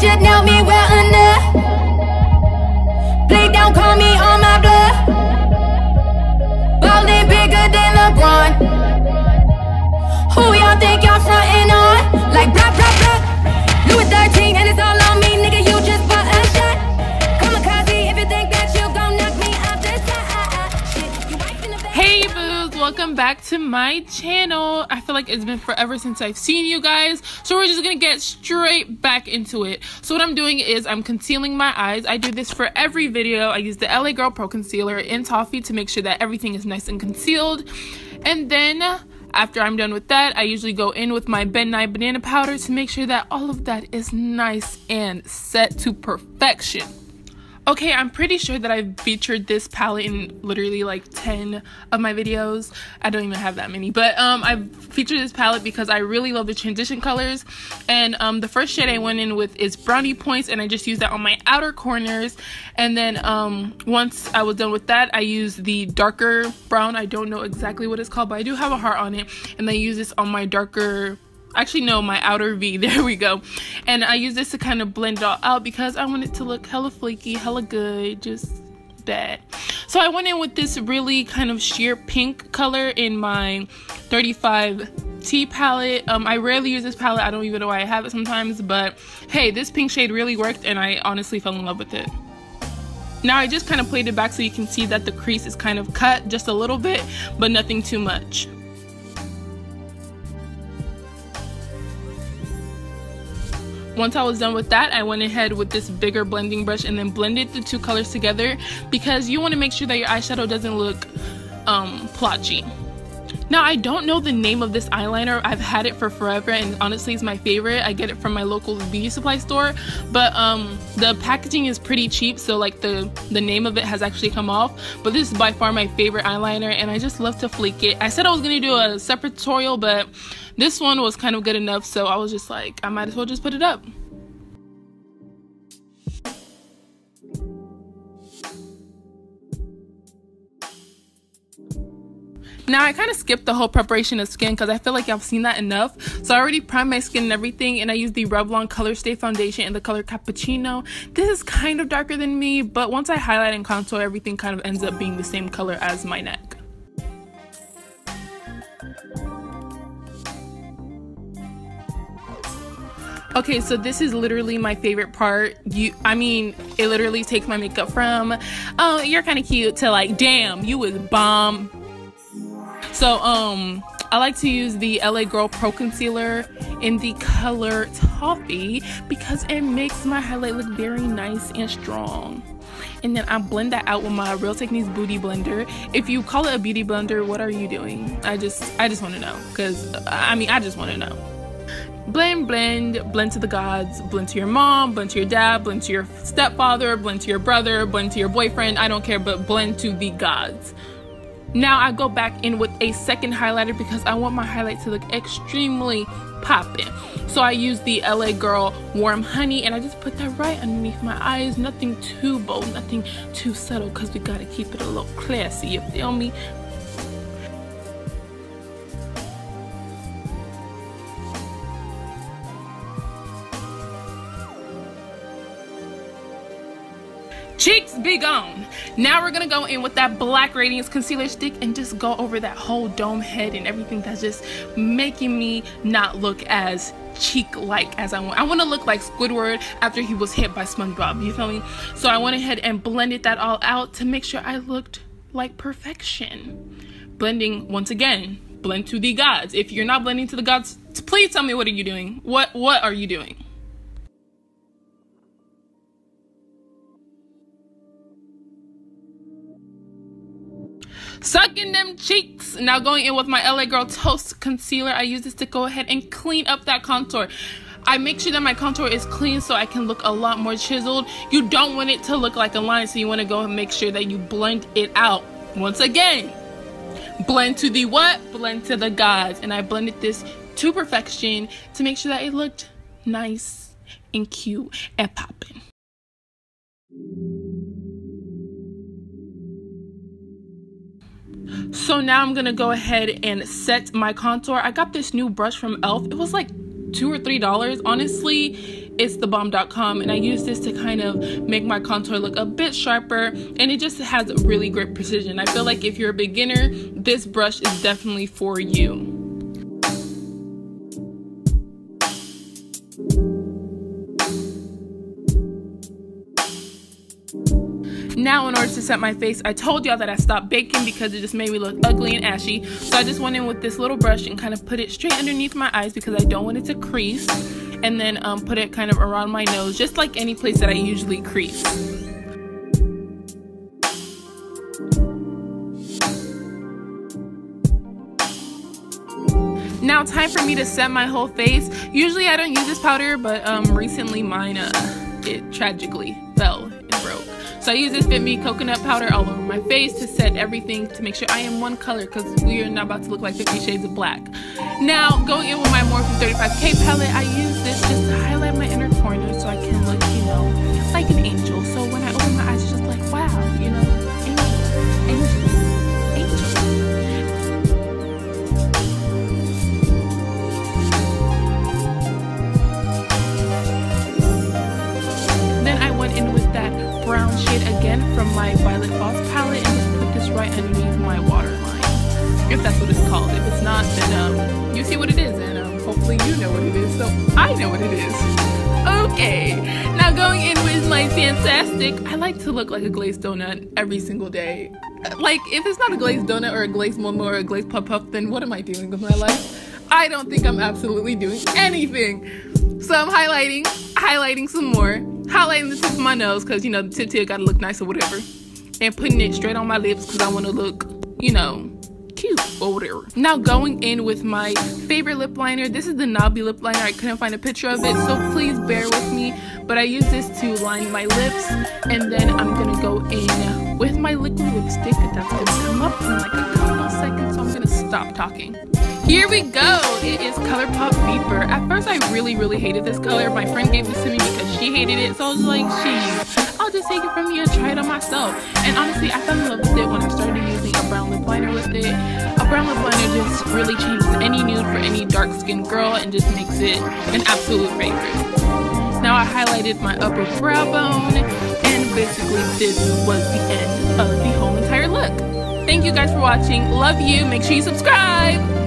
should know me well enough welcome back to my channel. I feel like it's been forever since I've seen you guys, so we're just gonna get straight back into it. So what I'm doing is I'm concealing my eyes. I do this for every video. I use the LA Girl Pro Concealer in Toffee to make sure that everything is nice and concealed. And then after I'm done with that, I usually go in with my Ben Nye banana powder to make sure that all of that is nice and set to perfection. Okay, I'm pretty sure that I've featured this palette in literally like 10 of my videos. I don't even have that many, but um, I've featured this palette because I really love the transition colors. And um, the first shade I went in with is Brownie Points, and I just used that on my outer corners. And then um, once I was done with that, I used the darker brown. I don't know exactly what it's called, but I do have a heart on it. And I use this on my darker actually no my outer v there we go. And i use this to kind of blend it all out because i want it to look hella flaky hella good just bad so i went in with this really kind of sheer pink color in my 35 T palette. Um i rarely use this palette. I don't even know why i have it sometimes but hey this pink shade really worked and i honestly fell in love with it. Now I just kind of played it back so you can see that the crease is kind of cut just a little bit, but nothing too much. Once I was done with that, I went ahead with this bigger blending brush and then blended the two colors together because you want to make sure that your eyeshadow doesn't look um, plotchy. Now, I don't know the name of this eyeliner. I've had it for forever and honestly it's my favorite. I get it from my local beauty supply store, but um, the packaging is pretty cheap, so like the, the name of it has actually come off. But this is by far my favorite eyeliner and I just love to flake it. I said I was going to do a separate tutorial, but this one was kind of good enough, so I was just like, I might as well just put it up. Now I kind of skipped the whole preparation of skin because I feel like I've seen that enough. So I already primed my skin and everything and I used the Revlon ColorStay Foundation in the color Cappuccino. This is kind of darker than me, but once I highlight and contour, everything kind of ends up being the same color as my neck. Okay, so this is literally my favorite part. You, I mean, it literally takes my makeup from, oh, you're kind of cute to like, damn, you was bomb. So, um, I like to use the LA Girl Pro Concealer in the color Toffee because it makes my highlight look very nice and strong. And then I blend that out with my Real Techniques Booty Blender. If you call it a beauty blender, what are you doing? I just, I just want to know. Because, I mean, I just want to know blend, blend, blend to the gods, blend to your mom, blend to your dad, blend to your stepfather, blend to your brother, blend to your boyfriend, I don't care, but blend to the gods. Now I go back in with a second highlighter because I want my highlight to look extremely popping. So I use the LA Girl Warm Honey and I just put that right underneath my eyes. Nothing too bold, nothing too subtle because we gotta keep it a little classy, you feel me? Cheeks be gone. Now we're gonna go in with that black radiance concealer stick and just go over that whole dome head and everything that's just making me not look as cheek like as I want. I want to look like Squidward after he was hit by SpongeBob you feel me? So I went ahead and blended that all out to make sure I looked like perfection. Blending once again blend to the gods. If you're not blending to the gods please tell me what are you doing? What what are you doing sucking them cheeks now going in with my la girl toast concealer i use this to go ahead and clean up that contour I make sure that my contour is clean so I can look a lot more chiseled. You don't want it to look like a line, so you want to go and make sure that you blend it out. Once again, blend to the what? Blend to the gods. And I blended this to perfection to make sure that it looked nice and cute and popping. So now I'm gonna go ahead and set my contour. I got this new brush from e.l.f. It was like two or three dollars. Honestly, it's thebomb.com and I use this to kind of make my contour look a bit sharper and it just has really great precision. I feel like if you're a beginner, this brush is definitely for you. Now, in order to set my face, I told y'all that I stopped baking because it just made me look ugly and ashy. So I just went in with this little brush and kind of put it straight underneath my eyes because I don't want it to crease. And then um, put it kind of around my nose, just like any place that I usually crease. Now time for me to set my whole face. Usually I don't use this powder, but um, recently mine, uh, it tragically fell. So I use this Fit Me coconut powder all over my face to set everything to make sure I am one color because we are not about to look like 50 shades of black. Now going in with my Morphe 35K palette, I use this just to highlight right underneath my waterline. If that's what it's called. If it's not, then um, you see what it is and um, hopefully you know what it is. So I know what it is. Okay, now going in with my fantastic, I like to look like a glazed donut every single day. Like, if it's not a glazed donut or a glazed momo or a glazed puff puff, then what am I doing with my life? I don't think I'm absolutely doing anything. So I'm highlighting, highlighting some more, highlighting the tip of my nose because you know the tip tip gotta look nice or whatever, and putting it straight on my lips because I want to look, you know, cute or whatever. Now going in with my favorite lip liner. This is the Nabi lip liner. I couldn't find a picture of it, so please bear with me. But I use this to line my lips, and then I'm gonna go in with my liquid lipstick. That's gonna come up in like a couple seconds, so I'm gonna stop talking. Here we go. It is ColourPop Beeper. At first, I really, really hated this color. My friend gave this to me because she hated it. So I was like, geez, I'll just take it from you and try it on myself. And honestly, I fell in love with it when I started using a brown lip liner with it. A brown lip liner just really changes any nude for any dark skinned girl and just makes it an absolute favorite. Now I highlighted my upper brow bone and basically this was the end of the whole entire look. Thank you guys for watching. Love you. Make sure you subscribe.